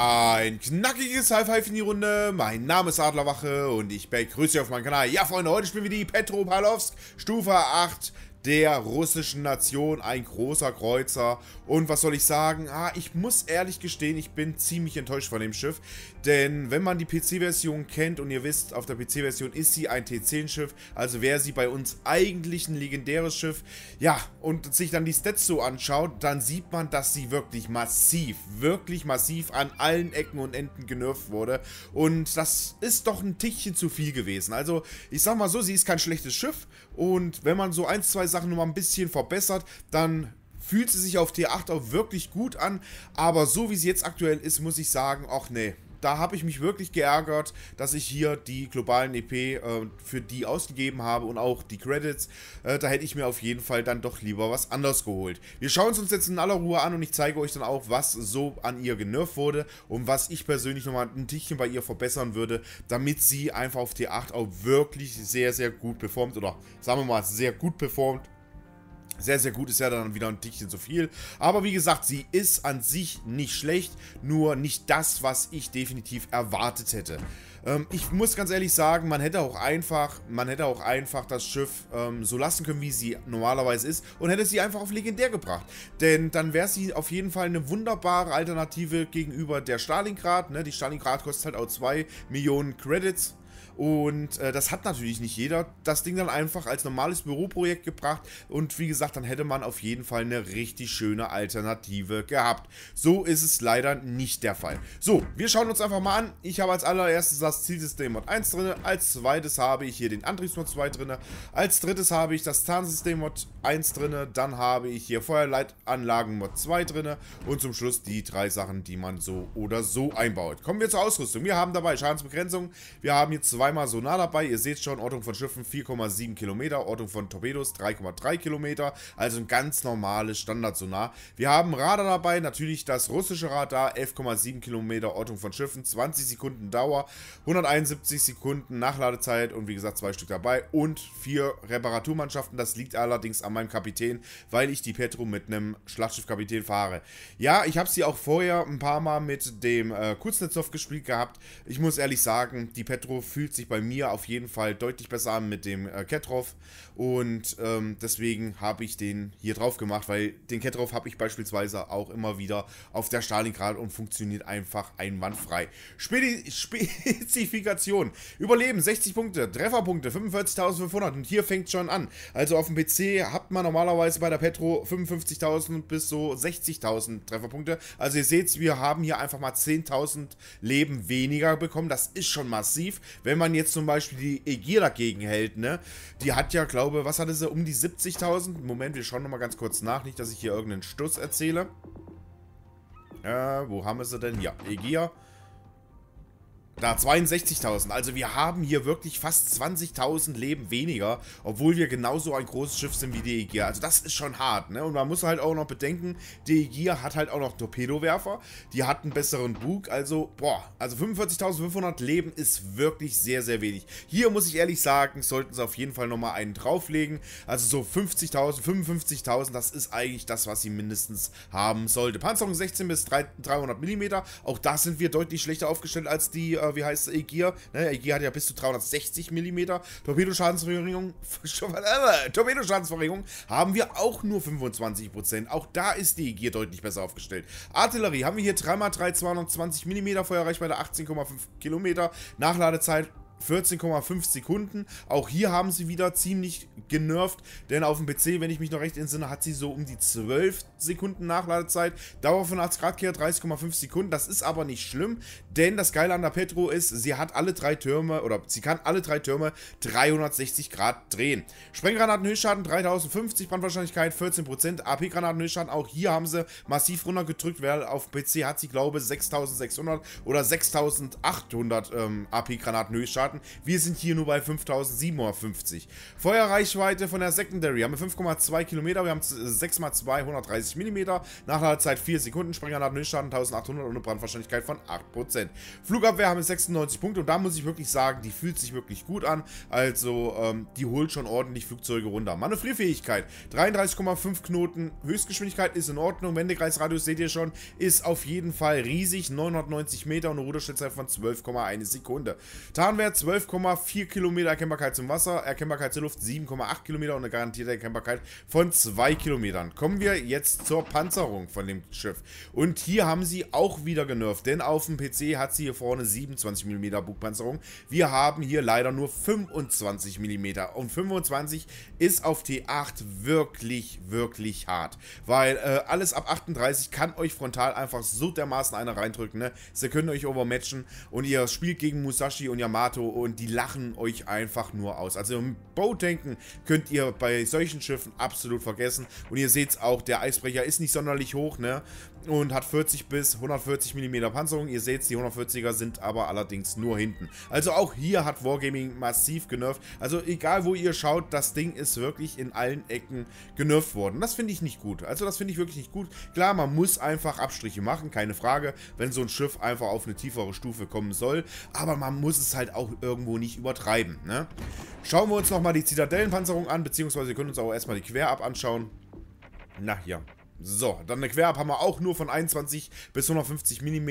Ein knackiges Five in die Runde. Mein Name ist Adlerwache und ich begrüße euch auf meinem Kanal. Ja, Freunde, heute spielen wir die Petropavlovsk Stufe 8 der russischen Nation, ein großer Kreuzer. Und was soll ich sagen? Ah, ich muss ehrlich gestehen, ich bin ziemlich enttäuscht von dem Schiff. Denn wenn man die PC-Version kennt und ihr wisst, auf der PC-Version ist sie ein T10-Schiff, also wäre sie bei uns eigentlich ein legendäres Schiff. Ja, und sich dann die Stats so anschaut, dann sieht man, dass sie wirklich massiv, wirklich massiv an allen Ecken und Enden genervt wurde. Und das ist doch ein Tickchen zu viel gewesen. Also, ich sag mal so, sie ist kein schlechtes Schiff. Und wenn man so ein, zwei Sachen nur mal ein bisschen verbessert, dann fühlt sie sich auf T8 auch wirklich gut an. Aber so wie sie jetzt aktuell ist, muss ich sagen, ach nee, da habe ich mich wirklich geärgert, dass ich hier die globalen EP äh, für die ausgegeben habe und auch die Credits. Äh, da hätte ich mir auf jeden Fall dann doch lieber was anderes geholt. Wir schauen es uns jetzt in aller Ruhe an und ich zeige euch dann auch, was so an ihr genervt wurde und was ich persönlich nochmal ein Tickchen bei ihr verbessern würde, damit sie einfach auf T8 auch wirklich sehr, sehr gut performt oder sagen wir mal sehr gut performt. Sehr, sehr gut ist ja dann wieder ein Tickchen zu viel. Aber wie gesagt, sie ist an sich nicht schlecht, nur nicht das, was ich definitiv erwartet hätte. Ähm, ich muss ganz ehrlich sagen, man hätte auch einfach, man hätte auch einfach das Schiff ähm, so lassen können, wie sie normalerweise ist und hätte sie einfach auf legendär gebracht. Denn dann wäre sie auf jeden Fall eine wunderbare Alternative gegenüber der Stalingrad. Ne? Die Stalingrad kostet halt auch 2 Millionen Credits und äh, das hat natürlich nicht jeder. Das Ding dann einfach als normales Büroprojekt gebracht. Und wie gesagt, dann hätte man auf jeden Fall eine richtig schöne Alternative gehabt. So ist es leider nicht der Fall. So, wir schauen uns einfach mal an. Ich habe als allererstes das Zielsystem Mod 1 drin. Als zweites habe ich hier den Antriebsmod 2 drin. Als drittes habe ich das Tarnsystem Mod 1 drin. Dann habe ich hier Feuerleitanlagen Mod 2 drin. Und zum Schluss die drei Sachen, die man so oder so einbaut. Kommen wir zur Ausrüstung. Wir haben dabei Schadensbegrenzung. Wir haben zwei zweimal Sonar dabei. Ihr seht schon, Ortung von Schiffen 4,7 Kilometer, Ortung von Torpedos 3,3 Kilometer. Also ein ganz normales Standardsonar. Wir haben Radar dabei, natürlich das russische Radar, 11,7 Kilometer, Ortung von Schiffen, 20 Sekunden Dauer, 171 Sekunden Nachladezeit und wie gesagt zwei Stück dabei und vier Reparaturmannschaften. Das liegt allerdings an meinem Kapitän, weil ich die Petro mit einem Schlachtschiffkapitän fahre. Ja, ich habe sie auch vorher ein paar Mal mit dem äh, Kuznetsov gespielt gehabt. Ich muss ehrlich sagen, die Petro fühlt sich bei mir auf jeden Fall deutlich besser an mit dem äh, Ketrov und ähm, deswegen habe ich den hier drauf gemacht, weil den Ketrov habe ich beispielsweise auch immer wieder auf der Stalingrad und funktioniert einfach einwandfrei. Spezi Spezifikation. Überleben 60 Punkte, Trefferpunkte 45.500 und hier fängt schon an. Also auf dem PC hat man normalerweise bei der Petro 55.000 bis so 60.000 Trefferpunkte. Also ihr seht, wir haben hier einfach mal 10.000 Leben weniger bekommen. Das ist schon massiv. Wenn man jetzt zum Beispiel die Egir dagegen hält, ne? Die hat ja, glaube was hatte sie, um die 70.000? Moment, wir schauen nochmal ganz kurz nach, nicht, dass ich hier irgendeinen Stuss erzähle. Äh, wo haben wir sie denn? Ja, Egir. Da, 62.000. Also wir haben hier wirklich fast 20.000 Leben weniger, obwohl wir genauso ein großes Schiff sind wie die Aegir. Also das ist schon hart, ne? Und man muss halt auch noch bedenken, die Aegir hat halt auch noch Torpedowerfer. Die hat einen besseren Bug. Also, boah, also 45.500 Leben ist wirklich sehr, sehr wenig. Hier muss ich ehrlich sagen, sollten sie auf jeden Fall nochmal einen drauflegen. Also so 50.000, 55.000, das ist eigentlich das, was sie mindestens haben sollte. Panzerung 16 bis 300 mm. Auch da sind wir deutlich schlechter aufgestellt als die äh, wie heißt es, Aegir. Ne, Aegir hat ja bis zu 360 mm. Torpedoschadensverringerung, Torpedoschadensverringerung haben wir auch nur 25%. Auch da ist die Aegir deutlich besser aufgestellt. Artillerie haben wir hier 3x3 220 mm, Feuerreichweite 18,5 Kilometer, Nachladezeit 14,5 Sekunden. Auch hier haben sie wieder ziemlich genervt, denn auf dem PC, wenn ich mich noch recht entsinne, hat sie so um die 12 Sekunden Nachladezeit. Dauer von 80 Grad Kehr 30,5 Sekunden. Das ist aber nicht schlimm, denn das Geile an der Petro ist, sie hat alle drei Türme oder sie kann alle drei Türme 360 Grad drehen. Sprenggranaten Höchstschaden 3050, Brandwahrscheinlichkeit 14%, AP-Granaten Höchstschaden auch hier haben sie massiv runtergedrückt, weil auf dem PC hat sie glaube 6600 oder 6800 ähm, AP-Granaten Höchstschaden Schaden. Wir sind hier nur bei 5750. Feuerreichweite von der Secondary haben wir 5,2 Kilometer, wir haben 6x2 130 mm, Nachladezeit 4 Sekunden, Springer nach Schaden 1800 und eine Brandwahrscheinlichkeit von 8%. Flugabwehr haben wir 96 Punkte und da muss ich wirklich sagen, die fühlt sich wirklich gut an. Also ähm, die holt schon ordentlich Flugzeuge runter. Manövrierfähigkeit 33,5 Knoten, Höchstgeschwindigkeit ist in Ordnung, Wendekreisradius seht ihr schon, ist auf jeden Fall riesig, 990 Meter und eine Ruderschnittzeit von 12,1 Sekunde. Tarnwert 12,4 Kilometer Erkennbarkeit zum Wasser, Erkennbarkeit zur Luft 7,8 Kilometer und eine garantierte Erkennbarkeit von 2 Kilometern. Kommen wir jetzt zur Panzerung von dem Schiff. Und hier haben sie auch wieder genervt, denn auf dem PC hat sie hier vorne 27 mm Bugpanzerung. Wir haben hier leider nur 25 mm und 25 ist auf T8 wirklich, wirklich hart, weil äh, alles ab 38 kann euch frontal einfach so dermaßen einer reindrücken, ne? Sie können euch overmatchen und ihr spielt gegen Musashi und Yamato und die lachen euch einfach nur aus. Also im Boattanken könnt ihr bei solchen Schiffen absolut vergessen und ihr seht es auch, der Eisbrecher ist nicht sonderlich hoch, ne? Und hat 40 bis 140 mm Panzerung. Ihr seht, die 140er sind aber allerdings nur hinten. Also auch hier hat Wargaming massiv genervt. Also egal wo ihr schaut, das Ding ist wirklich in allen Ecken genervt worden. Das finde ich nicht gut. Also das finde ich wirklich nicht gut. Klar, man muss einfach Abstriche machen, keine Frage, wenn so ein Schiff einfach auf eine tiefere Stufe kommen soll. Aber man muss es halt auch irgendwo nicht übertreiben. Ne? Schauen wir uns nochmal die Zitadellenpanzerung an, beziehungsweise wir können uns auch erstmal die Querab anschauen. Na, hier. So, dann eine Querab haben wir auch nur von 21 bis 150 mm.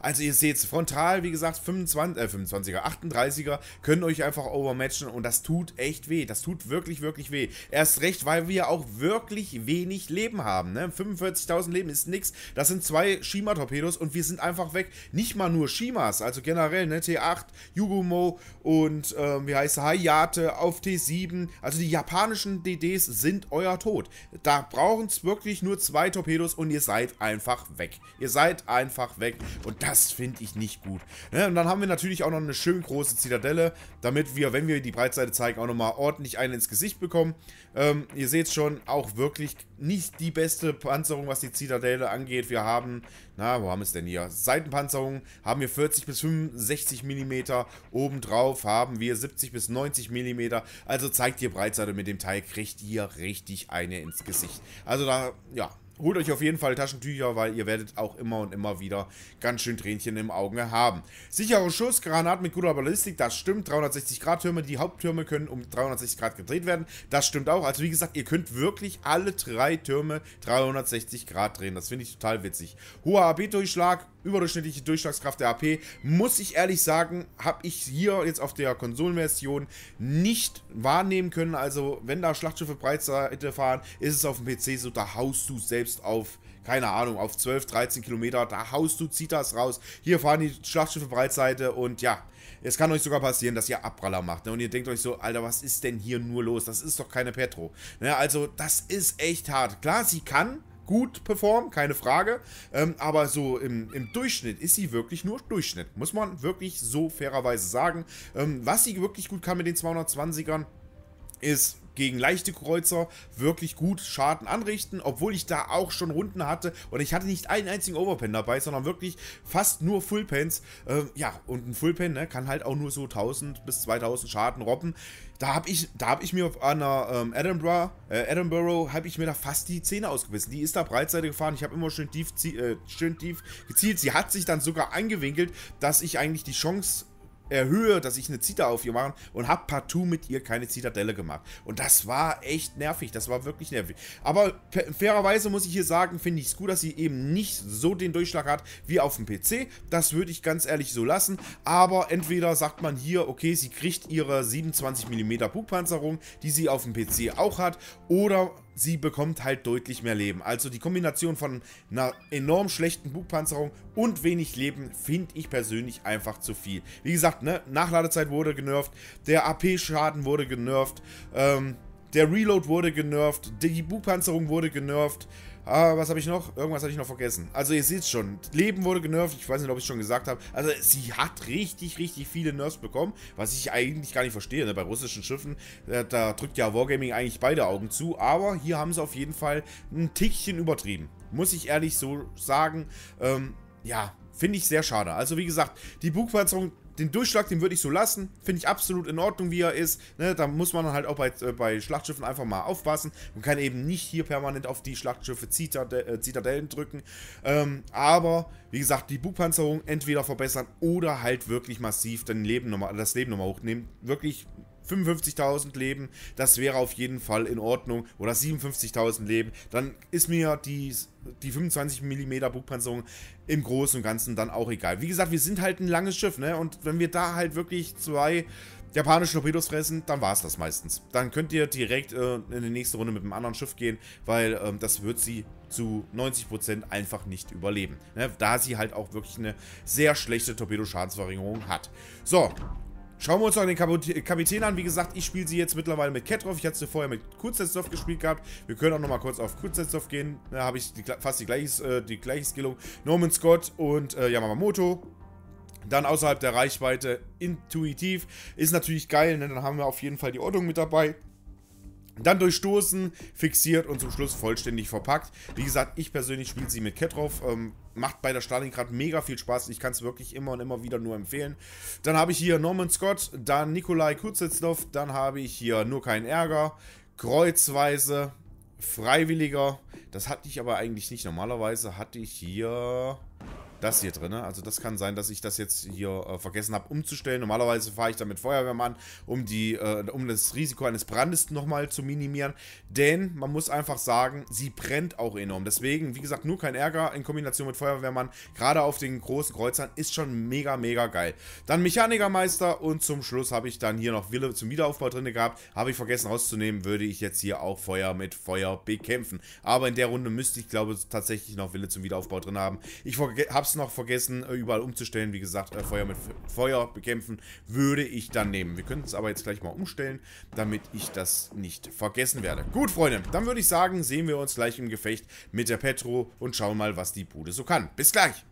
Also ihr seht, frontal, wie gesagt, 25, äh, 25er, 38er können euch einfach overmatchen und das tut echt weh. Das tut wirklich, wirklich weh. Erst recht, weil wir auch wirklich wenig Leben haben. Ne? 45.000 Leben ist nix. Das sind zwei Shima-Torpedos und wir sind einfach weg. Nicht mal nur Shimas, also generell, ne? T8, Yugumo und, ähm, wie heißt Hayate auf T7. Also die japanischen DDs sind euer Tod. Da brauchen es wirklich nur zwei Torpedos und ihr seid einfach weg. Ihr seid einfach weg und das finde ich nicht gut. Ne? Und dann haben wir natürlich auch noch eine schön große Zitadelle, damit wir, wenn wir die Breitseite zeigen, auch nochmal ordentlich einen ins Gesicht bekommen. Ähm, ihr seht schon, auch wirklich nicht die beste Panzerung, was die Zitadelle angeht. Wir haben, na, wo haben wir es denn hier? Seitenpanzerung haben wir 40 bis 65 mm. Obendrauf haben wir 70 bis 90 mm. Also zeigt ihr Breitseite mit dem Teil, kriegt ihr richtig eine ins Gesicht. Also da, ja, Holt euch auf jeden Fall Taschentücher, weil ihr werdet auch immer und immer wieder ganz schön Tränchen im Auge haben. Sicherer Schuss, Granat mit guter Ballistik, das stimmt. 360 Grad Türme, die Haupttürme können um 360 Grad gedreht werden. Das stimmt auch. Also wie gesagt, ihr könnt wirklich alle drei Türme 360 Grad drehen. Das finde ich total witzig. Hoher AB-Durchschlag, überdurchschnittliche Durchschlagskraft der AP, muss ich ehrlich sagen, habe ich hier jetzt auf der Konsolenversion nicht wahrnehmen können. Also wenn da Schlachtschiffe Breitseite fahren, ist es auf dem PC so, da haust du selbst auf keine Ahnung, auf 12, 13 Kilometer, da haust du Zitas raus. Hier fahren die Schlachtschiffe Breitseite und ja, es kann euch sogar passieren, dass ihr Abpraller macht. Ne? Und ihr denkt euch so, Alter, was ist denn hier nur los? Das ist doch keine Petro. Ne? Also, das ist echt hart. Klar, sie kann gut performen, keine Frage. Ähm, aber so im, im, Durchschnitt ist sie wirklich nur Durchschnitt. Muss man wirklich so fairerweise sagen. Ähm, was sie wirklich gut kann mit den 220ern, ist gegen leichte Kreuzer wirklich gut Schaden anrichten, obwohl ich da auch schon Runden hatte und ich hatte nicht einen einzigen Overpen dabei, sondern wirklich fast nur Fullpens. Äh, ja, und ein Fullpen ne, kann halt auch nur so 1000 bis 2000 Schaden robben. Da habe ich, hab ich mir auf einer ähm, Edinburgh, äh, Edinburgh, habe ich mir da fast die Zähne ausgebissen. Die ist da Breitseite gefahren. Ich habe immer schön tief, äh, schön tief gezielt. Sie hat sich dann sogar angewinkelt, dass ich eigentlich die Chance erhöhe, dass ich eine Zita auf ihr mache und habe partout mit ihr keine Zitadelle gemacht. Und das war echt nervig, das war wirklich nervig. Aber fairerweise muss ich hier sagen, finde ich es gut, dass sie eben nicht so den Durchschlag hat wie auf dem PC. Das würde ich ganz ehrlich so lassen. Aber entweder sagt man hier, okay, sie kriegt ihre 27 mm Bugpanzerung, die sie auf dem PC auch hat, oder sie bekommt halt deutlich mehr Leben. Also die Kombination von einer enorm schlechten Bugpanzerung und wenig Leben finde ich persönlich einfach zu viel. Wie gesagt, ne, Nachladezeit wurde genervt, der AP-Schaden wurde genervt, ähm, der Reload wurde genervt, die Bugpanzerung wurde genervt, Ah, was habe ich noch? Irgendwas habe ich noch vergessen. Also ihr seht schon, Leben wurde genervt. Ich weiß nicht, ob ich es schon gesagt habe. Also sie hat richtig, richtig viele Nerfs bekommen, was ich eigentlich gar nicht verstehe. Ne? Bei russischen Schiffen, da, äh, da drückt ja Wargaming eigentlich beide Augen zu. Aber hier haben sie auf jeden Fall ein Tickchen übertrieben. Muss ich ehrlich so sagen. Ähm, ja, finde ich sehr schade. Also wie gesagt, die Bugpanzerung den Durchschlag, den würde ich so lassen. Finde ich absolut in Ordnung, wie er ist. Ne, da muss man halt auch bei, äh, bei Schlachtschiffen einfach mal aufpassen. Man kann eben nicht hier permanent auf die Schlachtschiffe Zitade äh, Zitadellen drücken. Ähm, aber, wie gesagt, die Bugpanzerung entweder verbessern oder halt wirklich massiv Leben noch mal, das Leben nochmal hochnehmen. Wirklich 55.000 Leben, das wäre auf jeden Fall in Ordnung. Oder 57.000 Leben. Dann ist mir die, die 25 mm Bugpanzerung im Großen und Ganzen dann auch egal. Wie gesagt, wir sind halt ein langes Schiff, ne? Und wenn wir da halt wirklich zwei japanische Torpedos fressen, dann war es das meistens. Dann könnt ihr direkt äh, in die nächste Runde mit einem anderen Schiff gehen, weil ähm, das wird sie zu 90% einfach nicht überleben. Ne? Da sie halt auch wirklich eine sehr schlechte Torpedoschadensverringerung hat. So, Schauen wir uns noch den Kapitän an. Wie gesagt, ich spiele sie jetzt mittlerweile mit Ketrov. Ich hatte sie vorher mit Kurzsetzdorf gespielt gehabt. Wir können auch nochmal kurz auf Kurzsetzdorf gehen. Da habe ich die, fast die gleiche, äh, die gleiche Skillung. Norman Scott und äh, Yamamoto. Dann außerhalb der Reichweite intuitiv. Ist natürlich geil, ne? Dann haben wir auf jeden Fall die Ordnung mit dabei. Dann durchstoßen, fixiert und zum Schluss vollständig verpackt. Wie gesagt, ich persönlich spiele sie mit Ketrov. Ähm, macht bei der Stalingrad mega viel Spaß. Ich kann es wirklich immer und immer wieder nur empfehlen. Dann habe ich hier Norman Scott, dann Nikolai Kuznetsov, dann habe ich hier Nur kein Ärger, Kreuzweise, Freiwilliger. Das hatte ich aber eigentlich nicht. Normalerweise hatte ich hier das hier drin. Also das kann sein, dass ich das jetzt hier äh, vergessen habe umzustellen. Normalerweise fahre ich dann mit Feuerwehrmann, um, die, äh, um das Risiko eines Brandes nochmal zu minimieren. Denn man muss einfach sagen, sie brennt auch enorm. Deswegen, wie gesagt, nur kein Ärger in Kombination mit Feuerwehrmann. Gerade auf den großen Kreuzern ist schon mega, mega geil. Dann Mechanikermeister und zum Schluss habe ich dann hier noch Wille zum Wiederaufbau drin gehabt. Habe ich vergessen rauszunehmen, würde ich jetzt hier auch Feuer mit Feuer bekämpfen. Aber in der Runde müsste ich, glaube ich, tatsächlich noch Wille zum Wiederaufbau drin haben. Ich habe es es noch vergessen, äh, überall umzustellen. Wie gesagt, äh, Feuer mit Feuer bekämpfen würde ich dann nehmen. Wir können es aber jetzt gleich mal umstellen, damit ich das nicht vergessen werde. Gut, Freunde, dann würde ich sagen, sehen wir uns gleich im Gefecht mit der Petro und schauen mal, was die Bude so kann. Bis gleich!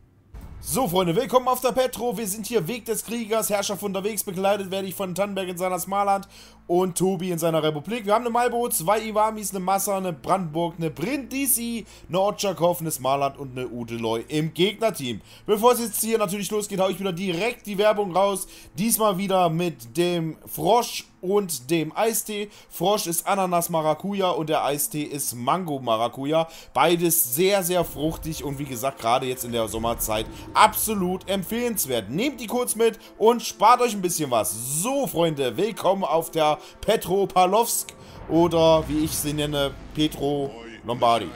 So, Freunde, willkommen auf der Petro. Wir sind hier Weg des Kriegers, Herrschaft unterwegs. Begleitet werde ich von Tannenberg in seiner Smarland und Tobi in seiner Republik. Wir haben eine Malbo, zwei Iwamis, eine Massa, eine Brandenburg, eine Brindisi, eine Otschakov, eine Smarland und eine Udeloy im Gegnerteam. Bevor es jetzt hier natürlich losgeht, haue ich wieder direkt die Werbung raus. Diesmal wieder mit dem Frosch und dem Eistee. Frosch ist Ananas Maracuja und der Eistee ist Mango Maracuja. Beides sehr, sehr fruchtig und wie gesagt, gerade jetzt in der Sommerzeit absolut empfehlenswert. Nehmt die kurz mit und spart euch ein bisschen was. So, Freunde, willkommen auf der Petropavlovsk oder wie ich sie nenne, Petro Lombardi.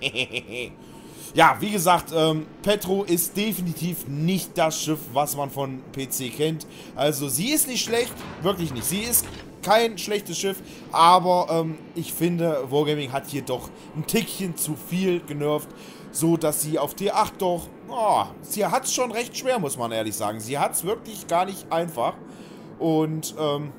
ja, wie gesagt, ähm, Petro ist definitiv nicht das Schiff, was man von PC kennt. Also sie ist nicht schlecht, wirklich nicht. Sie ist kein schlechtes Schiff, aber ähm, ich finde, Wargaming hat hier doch ein Tickchen zu viel genervt, so dass sie auf D8 doch, oh, sie hat es schon recht schwer, muss man ehrlich sagen. Sie hat es wirklich gar nicht einfach und ähm,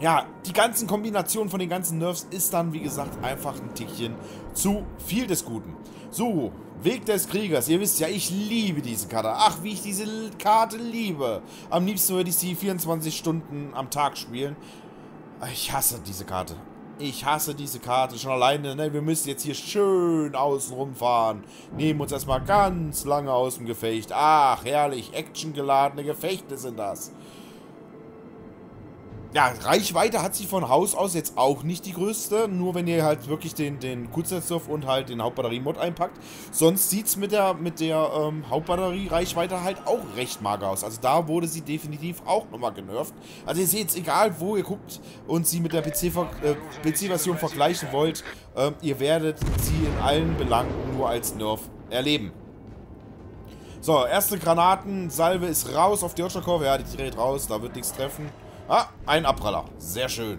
ja, die ganzen Kombinationen von den ganzen Nerfs ist dann, wie gesagt, einfach ein Tickchen zu viel des Guten. So, Weg des Kriegers. Ihr wisst ja, ich liebe diese Karte. Ach, wie ich diese Karte liebe. Am liebsten würde ich sie 24 Stunden am Tag spielen. Ich hasse diese Karte. Ich hasse diese Karte schon alleine. Ne? Wir müssen jetzt hier schön außen rumfahren. Nehmen uns erstmal ganz lange aus dem Gefecht. Ach, herrlich. Actiongeladene Gefechte sind das ja, Reichweite hat sie von Haus aus jetzt auch nicht die größte. Nur wenn ihr halt wirklich den, den Kurznetzstoff und halt den Hauptbatterie-Mod einpackt. Sonst sieht es mit der, mit der ähm, Hauptbatterie-Reichweite halt auch recht mager aus. Also da wurde sie definitiv auch nochmal genervt. Also ihr seht, egal wo ihr guckt und sie mit der PC-Version äh, PC vergleichen wollt, äh, ihr werdet sie in allen Belangen nur als Nerf erleben. So, erste Granatensalve ist raus auf die Otschakov. Ja, die dreht raus, da wird nichts treffen. Ah, ein Abpraller. Sehr schön.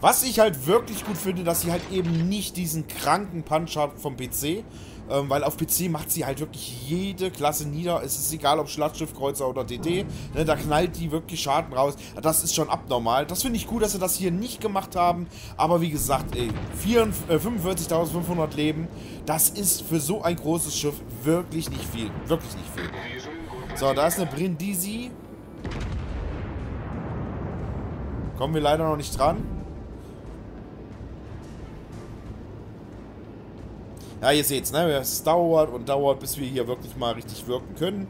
Was ich halt wirklich gut finde, dass sie halt eben nicht diesen kranken Punch hat vom PC. Ähm, weil auf PC macht sie halt wirklich jede Klasse nieder. Es ist egal, ob Schlachtschiff, Kreuzer oder DD. Ne, da knallt die wirklich Schaden raus. Das ist schon abnormal. Das finde ich gut, dass sie das hier nicht gemacht haben. Aber wie gesagt, ey, 45.500 äh, Leben, das ist für so ein großes Schiff wirklich nicht viel. Wirklich nicht viel. So, da ist eine Brindisi. Kommen wir leider noch nicht dran. Ja, ihr seht's, ne? Es dauert und dauert, bis wir hier wirklich mal richtig wirken können.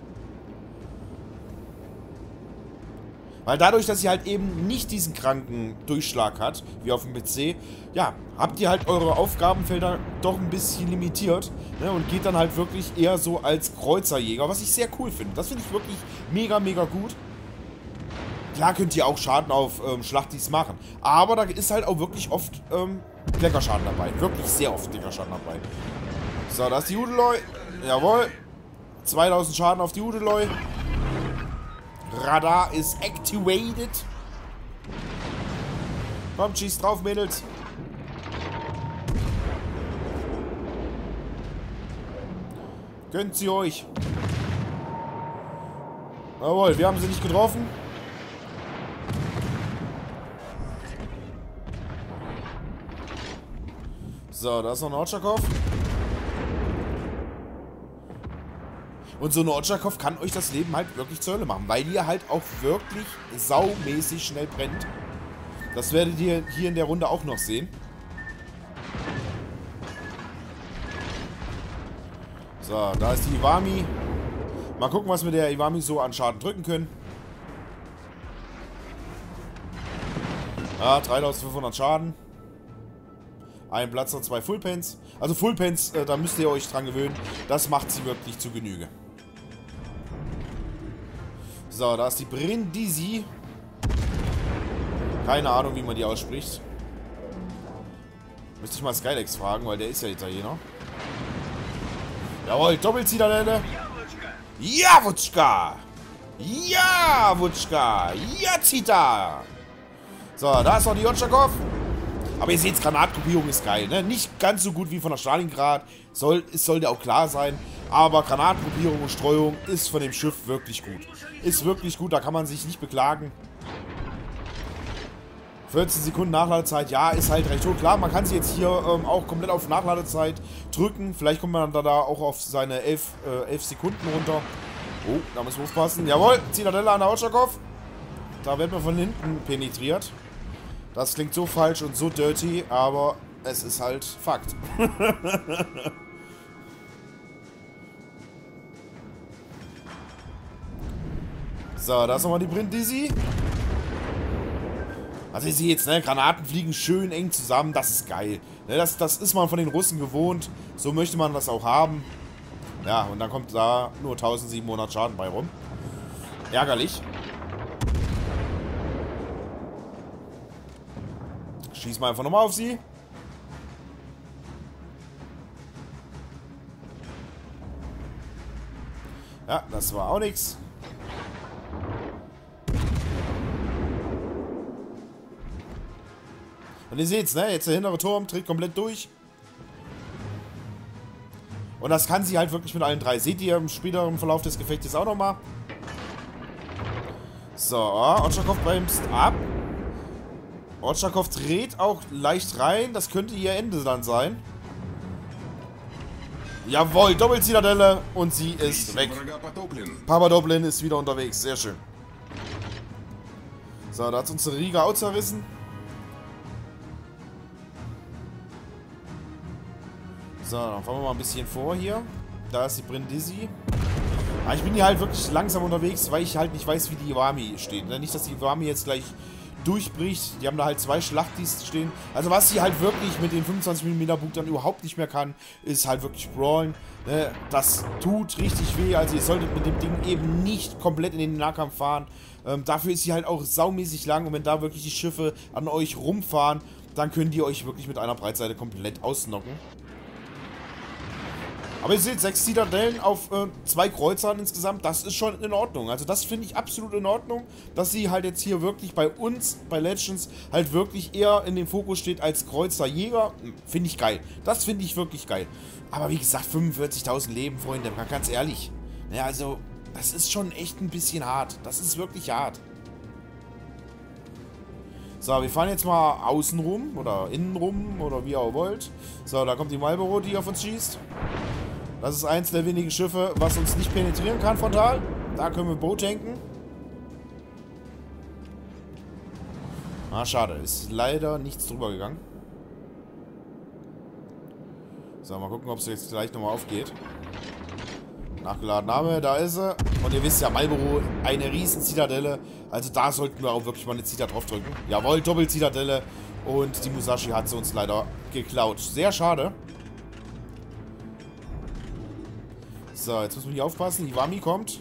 Weil dadurch, dass sie halt eben nicht diesen kranken Durchschlag hat, wie auf dem PC, ja, habt ihr halt eure Aufgabenfelder doch ein bisschen limitiert ne, und geht dann halt wirklich eher so als Kreuzerjäger, was ich sehr cool finde. Das finde ich wirklich mega, mega gut. Klar könnt ihr auch Schaden auf ähm, Schlachtis machen, aber da ist halt auch wirklich oft ähm, Kleckerschaden dabei. Wirklich sehr oft Kleckerschaden dabei. So, da ist die Udeloi. Jawohl. 2000 Schaden auf die Udeloi. Radar ist activated. Kommt, schießt drauf, Mädels. Gönnt sie euch. Jawohl, wir haben sie nicht getroffen. So, da ist noch ein Otschakov. Und so ein Otschakov kann euch das Leben halt wirklich zur Hölle machen, weil ihr halt auch wirklich saumäßig schnell brennt. Das werdet ihr hier in der Runde auch noch sehen. So, da ist die Iwami. Mal gucken, was wir der Iwami so an Schaden drücken können. Ah, 3500 Schaden. Ein Platzer, zwei Fullpens. Also Fullpens, äh, da müsst ihr euch dran gewöhnen. Das macht sie wirklich zu Genüge. So, da ist die Brindisi. Keine Ahnung, wie man die ausspricht. Müsste ich mal Skylex fragen, weil der ist ja Italiener. Jawohl, Doppelzitadelle. Ja, Wutschka. Ja, Wutschka. Ja, Zita. So, da ist noch die Jotschakov. Aber ihr seht, Granatgruppierung ist geil, ne? Nicht ganz so gut wie von der Stalingrad. Soll, es sollte auch klar sein. Aber Granatgruppierung und Streuung ist von dem Schiff wirklich gut. Ist wirklich gut, da kann man sich nicht beklagen. 14 Sekunden Nachladezeit, ja, ist halt recht hoch. Klar, man kann sie jetzt hier ähm, auch komplett auf Nachladezeit drücken. Vielleicht kommt man dann da auch auf seine 11, äh, 11 Sekunden runter. Oh, da müssen wir aufpassen. Jawohl, Zitadelle an der Otschakov. Da wird man von hinten penetriert. Das klingt so falsch und so dirty, aber es ist halt Fakt. so, da ist nochmal die Brindisi. Also ihr seht jetzt, ne, Granaten fliegen schön eng zusammen, das ist geil. Ne, das, das ist man von den Russen gewohnt, so möchte man das auch haben. Ja, und dann kommt da nur 1700 Schaden bei rum. Ärgerlich. Schieß mal einfach nochmal auf sie. Ja, das war auch nichts. Und ihr seht's, ne? Jetzt der hintere Turm dreht komplett durch. Und das kann sie halt wirklich mit allen drei. Seht ihr im späteren Verlauf des Gefechtes auch nochmal. So, Otschakov bremst ab. Otschakov dreht auch leicht rein. Das könnte ihr Ende dann sein. Jawohl, Doppelzitadelle und sie ist weg. Papadoblin ist wieder unterwegs. Sehr schön. So, da hat unsere Riga auch zerrissen. So, dann fahren wir mal ein bisschen vor hier. Da ist die Brindisi. Aber ah, ich bin hier halt wirklich langsam unterwegs, weil ich halt nicht weiß, wie die Iwami steht. Ne? Nicht, dass die Iwami jetzt gleich durchbricht. Die haben da halt zwei Schlachtis stehen. Also was sie halt wirklich mit den 25mm Bug dann überhaupt nicht mehr kann, ist halt wirklich Brawlen. Ne? Das tut richtig weh. Also ihr solltet mit dem Ding eben nicht komplett in den Nahkampf fahren. Ähm, dafür ist sie halt auch saumäßig lang und wenn da wirklich die Schiffe an euch rumfahren, dann können die euch wirklich mit einer Breitseite komplett ausnocken. Aber ihr seht, sechs Zitadellen auf äh, zwei Kreuzern insgesamt, das ist schon in Ordnung. Also das finde ich absolut in Ordnung, dass sie halt jetzt hier wirklich bei uns, bei Legends, halt wirklich eher in dem Fokus steht als Kreuzerjäger. Finde ich geil. Das finde ich wirklich geil. Aber wie gesagt, 45.000 Leben, Freunde, ganz ehrlich. Ja, also, das ist schon echt ein bisschen hart. Das ist wirklich hart. So, wir fahren jetzt mal außen rum oder innen rum oder wie ihr auch wollt. So, da kommt die Marlboro, die auf uns schießt. Das ist eins der wenigen Schiffe, was uns nicht penetrieren kann frontal. Da können wir Boot tanken. Ah, schade. Ist leider nichts drüber gegangen. So, mal gucken, ob es jetzt gleich nochmal aufgeht. Nachgeladen Name, da ist sie. Und ihr wisst ja, Marlboro, eine riesen Zitadelle. Also da sollten wir auch wirklich mal eine Zita draufdrücken. Jawohl, Doppel-Zitadelle. Und die Musashi hat sie uns leider geklaut. Sehr schade. So, jetzt müssen wir hier aufpassen. Iwami kommt.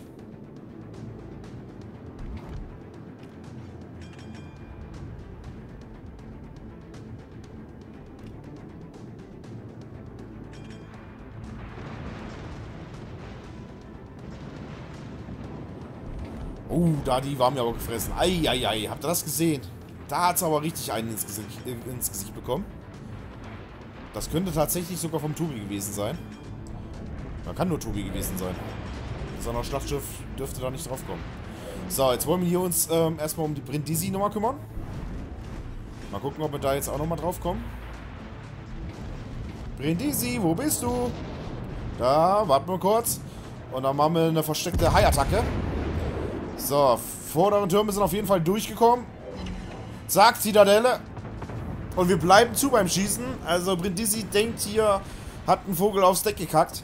Oh, da die war mir aber gefressen. Eieiei, habt ihr das gesehen? Da hat es aber richtig einen ins Gesicht, ins Gesicht bekommen. Das könnte tatsächlich sogar vom Tobi gewesen sein. Da kann nur Tobi gewesen sein. So ein Schlachtschiff dürfte da nicht drauf kommen. So, jetzt wollen wir hier uns ähm, erstmal um die Brindisi nochmal kümmern. Mal gucken, ob wir da jetzt auch nochmal drauf kommen. Brindisi, wo bist du? Da, warten wir kurz. Und dann machen wir eine versteckte Hai-Attacke. So, vorderen Türme sind auf jeden Fall durchgekommen. Zack, Zitadelle. Und wir bleiben zu beim Schießen. Also Brindisi denkt hier, hat einen Vogel aufs Deck gekackt.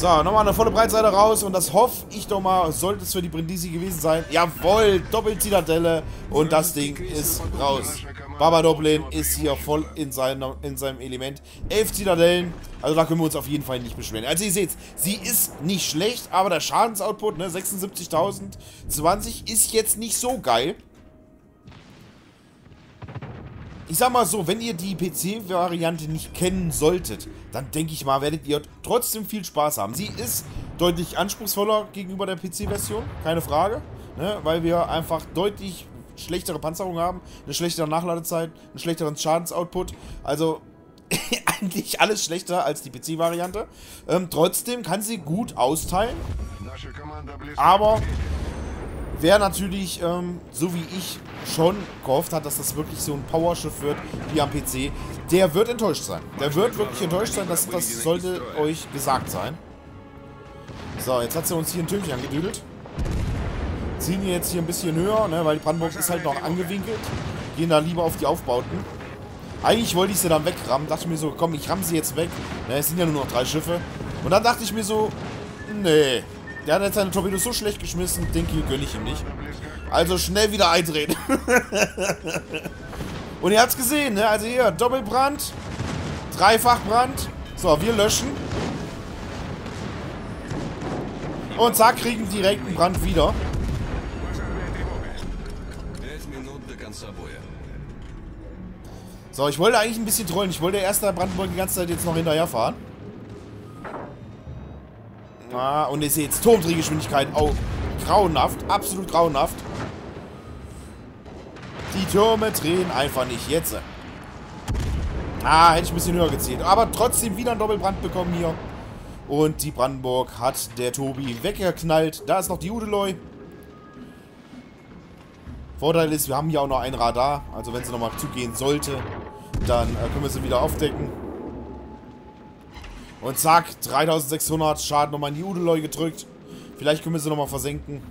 So, nochmal eine volle Breitseite raus und das hoffe ich doch mal, sollte es für die Brindisi gewesen sein. Jawohl, Doppel-Zitadelle und das Ding ist raus. Baba Doblin ist hier voll in, seiner, in seinem Element. Elf Zitadellen, also da können wir uns auf jeden Fall nicht beschweren. Also ihr seht, sie ist nicht schlecht, aber der Schadensoutput, ne, 76.020 ist jetzt nicht so geil. Ich sag mal so, wenn ihr die PC-Variante nicht kennen solltet, dann denke ich mal, werdet ihr trotzdem viel Spaß haben. Sie ist deutlich anspruchsvoller gegenüber der PC-Version, keine Frage, ne, weil wir einfach deutlich schlechtere Panzerung haben, eine schlechtere Nachladezeit, einen schlechteren Schadensoutput. Also eigentlich alles schlechter als die PC-Variante. Ähm, trotzdem kann sie gut austeilen. Aber wer natürlich, ähm, so wie ich, schon gehofft hat, dass das wirklich so ein Powerschiff wird wie am PC, der wird enttäuscht sein. Der wird wirklich enttäuscht sein, das, das sollte euch gesagt sein. So, jetzt hat sie uns hier ein Türmchen angedüdelt. Ziehen wir jetzt hier ein bisschen höher, ne, weil die Brandenburg ist halt noch angewinkelt. Gehen da lieber auf die Aufbauten. Eigentlich wollte ich sie dann wegrammen. Dachte mir so, komm, ich ramm sie jetzt weg. Ne, es sind ja nur noch drei Schiffe. Und dann dachte ich mir so, nee. Der hat jetzt seine Torpedos so schlecht geschmissen, den Kill gönne ich ihm nicht. Also schnell wieder eindrehen. Und ihr habt es gesehen, ne? Also hier, Doppelbrand. Dreifachbrand. So, wir löschen. Und zack, kriegen direkt einen Brand wieder. So, ich wollte eigentlich ein bisschen trollen. Ich wollte erst der Brandenburg die ganze Zeit jetzt noch hinterherfahren. Ah, und ihr seht, Turmdrehgeschwindigkeit. Oh, grauenhaft. Absolut grauenhaft. Die Türme drehen einfach nicht. Jetzt. Ah, hätte ich ein bisschen höher gezielt. Aber trotzdem wieder ein Doppelbrand bekommen hier. Und die Brandenburg hat der Tobi weggeknallt. Da ist noch die Udeloi. Vorteil ist, wir haben hier auch noch ein Radar. Also wenn sie nochmal zugehen sollte, dann äh, können wir sie wieder aufdecken. Und zack, 3600 Schaden nochmal in die Udeloi gedrückt. Vielleicht können wir sie nochmal versenken.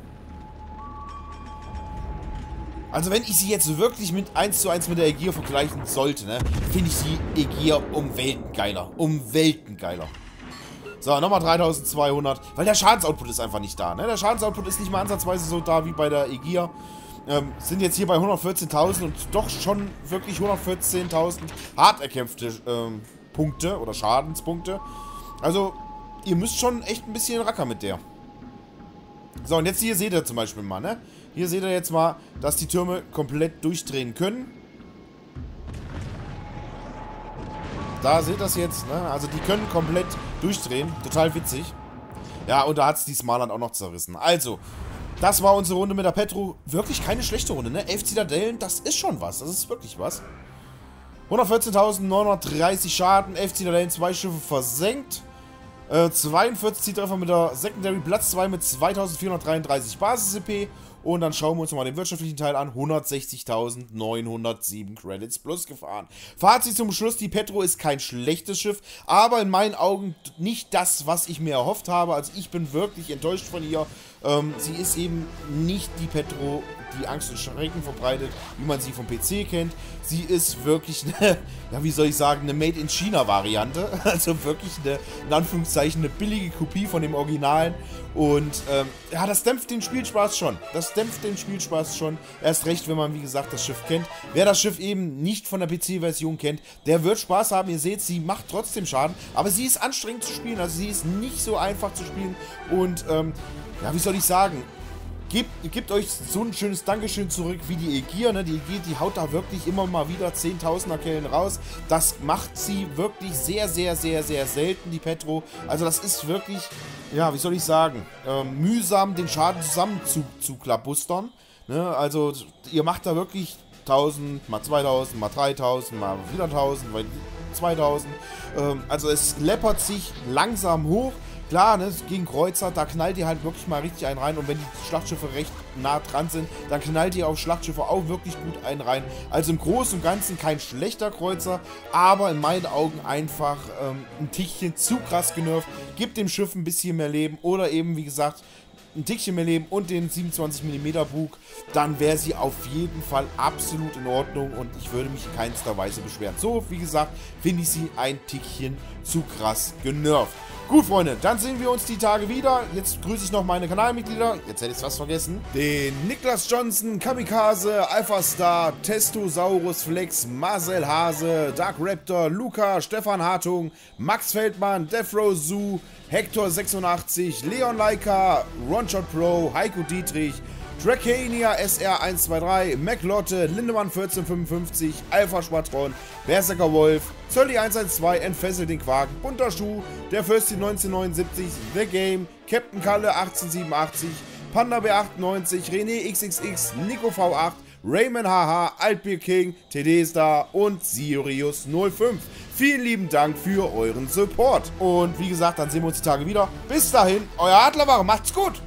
Also wenn ich sie jetzt wirklich mit 1 zu 1 mit der Aegir vergleichen sollte, ne, finde ich die Aegir um Welten geiler. Um Welten geiler. So, nochmal 3200. Weil der Schadensoutput ist einfach nicht da, ne? Der Schadensoutput ist nicht mal ansatzweise so da wie bei der Aegir. Ähm, sind jetzt hier bei 114.000 und doch schon wirklich 114.000 hart erkämpfte ähm, Punkte oder Schadenspunkte. Also, ihr müsst schon echt ein bisschen racker mit der. So, und jetzt hier seht ihr zum Beispiel mal, ne? Hier seht ihr jetzt mal, dass die Türme komplett durchdrehen können. Da seht ihr das jetzt, ne? Also die können komplett durchdrehen. Total witzig. Ja, und da hat es die Smarland auch noch zerrissen. Also, das war unsere Runde mit der Petro. Wirklich keine schlechte Runde, ne? 11 Zitadellen, das ist schon was. Das ist wirklich was. 114.930 Schaden, 11 Zitadellen, 2 Schiffe versenkt. Äh, 42 Zieltreffer mit der Secondary, Platz 2 mit 2433 Basis-CP. Und dann schauen wir uns mal den wirtschaftlichen Teil an. 160.907 Credits plus gefahren. Fazit zum Schluss, die Petro ist kein schlechtes Schiff, aber in meinen Augen nicht das, was ich mir erhofft habe. Also ich bin wirklich enttäuscht von ihr. Ähm, sie ist eben nicht die Petro, die Angst und Schrecken verbreitet, wie man sie vom PC kennt. Sie ist wirklich eine, ja, wie soll ich sagen, eine Made-in-China-Variante. Also wirklich eine, in Anführungszeichen, eine billige Kopie von dem Originalen. Und ähm, ja, das dämpft den Spielspaß schon. Das dämpft den Spielspaß schon. Erst recht, wenn man, wie gesagt, das Schiff kennt. Wer das Schiff eben nicht von der PC-Version kennt, der wird Spaß haben. Ihr seht, sie macht trotzdem Schaden. Aber sie ist anstrengend zu spielen. Also sie ist nicht so einfach zu spielen. Und ähm, ja, wie soll ich sagen? Gebt, gebt euch so ein schönes Dankeschön zurück wie die Egier. Ne? Die Egier, die haut da wirklich immer mal wieder 10.000er Kellen raus. Das macht sie wirklich sehr, sehr, sehr, sehr selten, die Petro. Also das ist wirklich, ja, wie soll ich sagen, äh, mühsam den Schaden zusammen zu, zu klabustern. Ne? Also ihr macht da wirklich 1000, mal 2000, mal 3000, mal wieder 1000, mal 2000. Ähm, also es läppert sich langsam hoch. Klar, ne, gegen Kreuzer, da knallt ihr halt wirklich mal richtig einen rein. Und wenn die Schlachtschiffe recht nah dran sind, dann knallt ihr auf Schlachtschiffe auch wirklich gut einen rein. Also im Großen und Ganzen kein schlechter Kreuzer, aber in meinen Augen einfach ähm, ein Tickchen zu krass genervt. Gibt dem Schiff ein bisschen mehr Leben oder eben, wie gesagt, ein Tickchen mehr Leben und den 27mm Bug, dann wäre sie auf jeden Fall absolut in Ordnung und ich würde mich in keinster Weise beschweren. So, wie gesagt, finde ich sie ein Tickchen zu krass genervt. Gut, Freunde, dann sehen wir uns die Tage wieder. Jetzt grüße ich noch meine Kanalmitglieder. Jetzt hätte ich was vergessen. Den Niklas Johnson, Kamikaze, Alpha Star, Testosaurus Flex, Marcel Hase, Dark Raptor, Luca, Stefan Hartung, Max Feldmann, Defro Zoo, Hector 86, Leon Leica, Ronshot Pro, Heiko Dietrich, Dracania SR123, McLotte, Lindemann 1455, Alpha Schwadron, Berserker Wolf, Zölli 112, Entfesselt den Quark, Bunter Schuh, Der Fürstin 1979, The Game, Captain Kalle 1887, Panda B98, René XXX, Nico V8, Rayman HH, Altbier King, TD Star und Sirius 05. Vielen lieben Dank für euren Support. Und wie gesagt, dann sehen wir uns die Tage wieder. Bis dahin, euer Adlerwache, macht's gut!